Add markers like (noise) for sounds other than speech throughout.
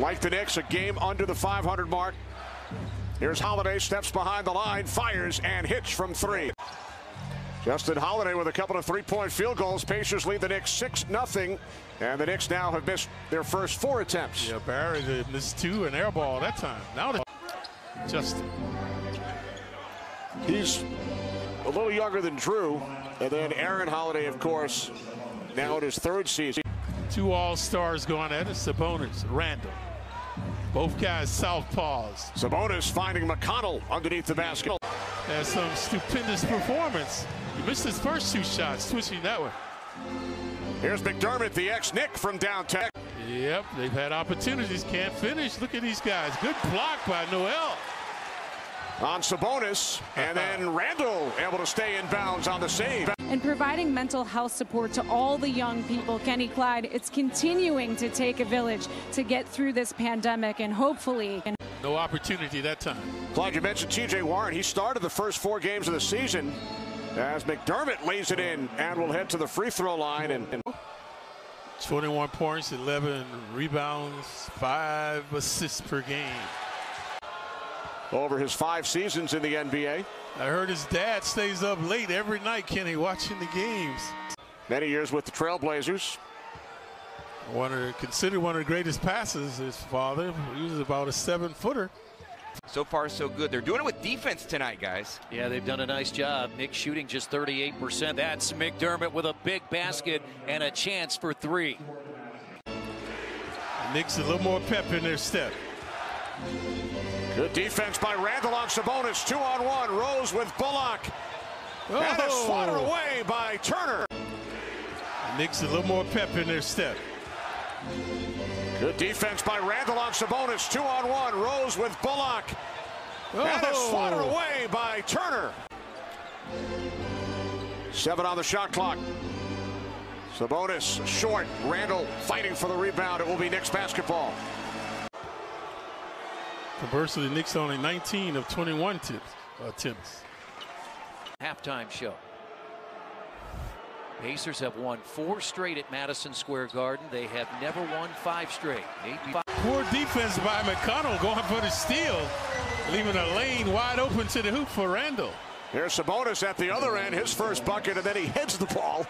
Like the Knicks, a game under the 500 mark. Here's Holiday, steps behind the line, fires and hits from three. Justin Holiday with a couple of three-point field goals. Pacers lead the Knicks 6-0, and the Knicks now have missed their first four attempts. Yeah, Barrett missed two and air ball that time. Now they Justin. He's a little younger than Jrue, and then Aaron Holiday, of course, now in his third season. Two All-Stars going at it, Sabonis, Randle. Both guys southpaws. Sabonis finding McConnell underneath the basket. Has some stupendous performance. He missed his first two shots, switching that one. Here's McDermott, the ex-Knick from downtown. Yep, they've had opportunities, can't finish. Look at these guys. Good block by Noel. On Sabonis, and (laughs) then Randle able to stay in bounds on the save. And providing mental health support to all the young people, Kenny Clyde, it's continuing to take a village to get through this pandemic and hopefully. No opportunity that time. Clyde, you mentioned TJ Warren. He started the first four games of the season as McDermott lays it in and will head to the free throw line. And, and 21 points, 11 rebounds, five assists per game. Over his five seasons in the NBA. I heard his dad stays up late every night, Kenny, watching the games. Many years with the Trailblazers. One of, considered one of the greatest passes, his father. He was about a seven footer. So far, so good. They're doing it with defense tonight, guys. Yeah, they've done a nice job. Knick shooting just 38%. That's McDermott with a big basket and a chance for three. Knicks a little more pep in their step. Good defense by Randle on Sabonis. Two on one. Rose with Bullock. Oh. And it's swatted away by Turner. Knicks a little more pep in their step. Good defense by Randle on Sabonis. Two on one. Rose with Bullock. Oh. And it's swatted away by Turner. Seven on the shot clock. Sabonis short. Randle fighting for the rebound. It will be Knicks basketball. Conversely, the Knicks only 19 of 21 tips, uh, attempts. Halftime show. Pacers have won four straight at Madison Square Garden. They have never won five straight. Five. Poor defense by McConnell going for the steal, leaving a lane wide open to the hoop for Randle. Here's Sabonis at the other end, his first bucket, and then he hits the ball.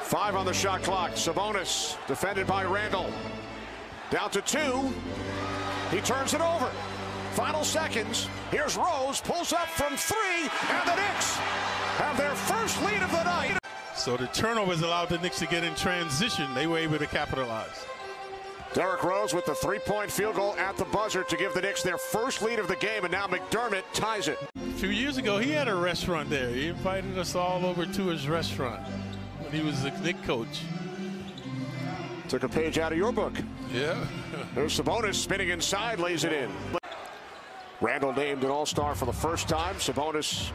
Five on the shot clock. Sabonis defended by Randle. Down to two. He turns it over. Final seconds. Here's Rose, pulls up from three, and the Knicks have their first lead of the night. So the turnovers allowed the Knicks to get in transition. They were able to capitalize. Derrick Rose with the three-point field goal at the buzzer to give the Knicks their first lead of the game, and now McDermott ties it. A few years ago, he had a restaurant there. He invited us all over to his restaurant when he was the Knick coach. Took a page out of your book. Yeah. (laughs) There's Sabonis spinning inside, lays it in. Randle named an All-Star for the first time. Sabonis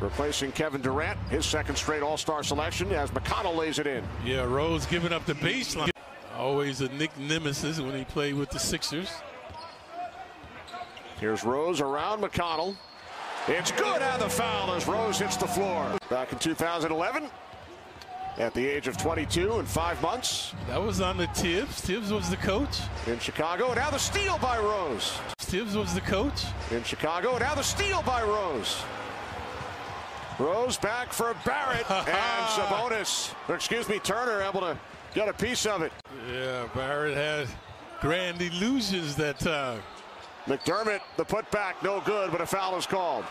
replacing Kevin Durant, his second straight All-Star selection as McConnell lays it in. Yeah, Rose giving up the baseline. Always a Knick nemesis when he played with the Sixers. Here's Rose around McConnell. It's good out of the foul as Rose hits the floor. Back in 2011, at the age of 22 and five months. That was on the Thibs. Thibs was the coach. In Chicago, and now the steal by Rose. Thibs was the coach. In Chicago, and now the steal by Rose. Rose back for Barrett (laughs) and Sabonis. Excuse me, Turner able to get a piece of it. Yeah, Barrett had grand illusions that time. McDermott, the putback, no good, but a foul is called.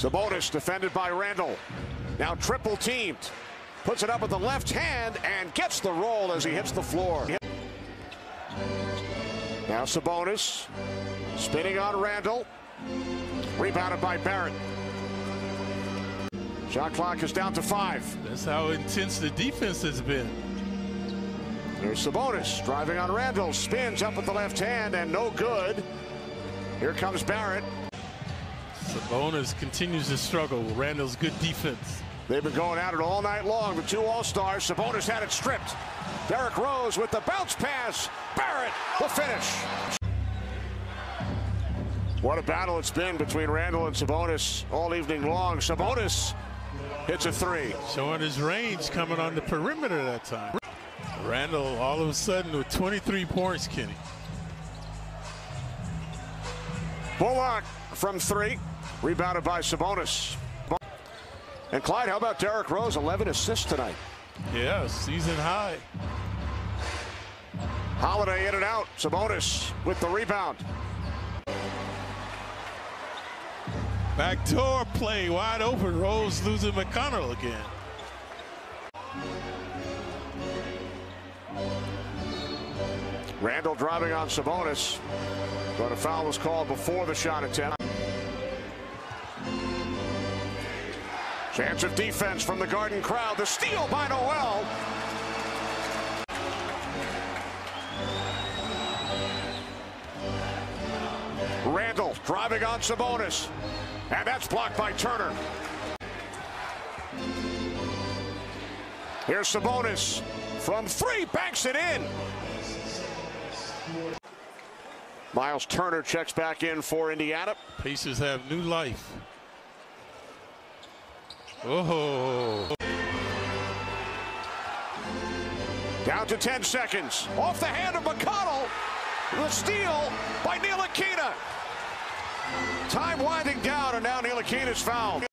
Sabonis defended by Randle. Now triple teamed. Puts it up with the left hand and gets the roll as he hits the floor. Now Sabonis spinning on Randle. Rebounded by Barrett. Shot clock is down to five. That's how intense the defense has been. There's Sabonis driving on Randle. Spins up with the left hand and no good. Here comes Barrett. Sabonis continues to struggle. Randle's good defense. They've been going at it all night long. The two All-Stars. Sabonis had it stripped. Derrick Rose with the bounce pass. Barrett, the finish. What a battle it's been between Randle and Sabonis all evening long. Sabonis hits a three. Showing his range coming on the perimeter that time. Randle all of a sudden with 23 points, Kenny. Bullock from three. Rebounded by Sabonis. And Clyde, how about Derrick Rose? 11 assists tonight. Yeah, season high. Holiday in and out. Sabonis with the rebound. Backdoor play wide open. Rose losing McConnell again. Randle driving on Sabonis. But a foul was called before the shot attempt. Chance of defense from the Garden crowd. The steal by Noel. Randle driving on Sabonis. And that's blocked by Turner. Here's Sabonis from three, banks it in. Myles Turner checks back in for Indiana. Pacers have new life. Oh. Down to 10 seconds. Off the hand of McConnell. The steal by Ntilikina. Time winding down, and now Ntilikina's fouled.